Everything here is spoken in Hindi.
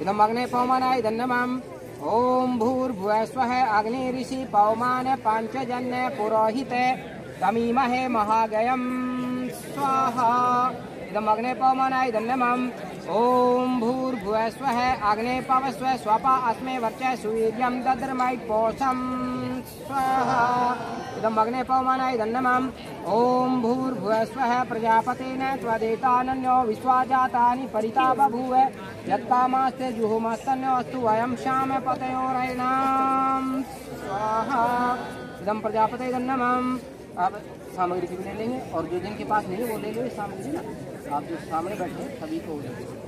इदम् अग्ने पवमानाय धन्यमम् ॐ भूर्भुवः स्वः अग्नि ऋषि पवमान पाञ्चजन्य पुरोहिते। तमीमहे महागयम्। स्वाहा। इदम् अग्ने पवमानाय धन्यमम् ॐ भूर्भुवः स्वः अग्ने पवस्व स्वपा अस्मे वर्च सुवीर्यं दद्रमैपोषम् स्वाहा। इदम् अग्ने पवमानाय धन्यमम् ॐ भूर्भुवः स्वः प्रजापतेन त्वदेतानन्यो विश्वाजातानि परिता बभूव यत्कामास्ते जुहुमस्तन्योऽस्तु वयं श्यामपतयोरयणाम् स्वाहा। इदं प्रजापते धन्यमम् आप सामग्री की भी ले लेंगे, और जो जिनके पास नहीं है, वो ले लो सामग्री ना। आप जो सामने बैठे सभी को ले दो।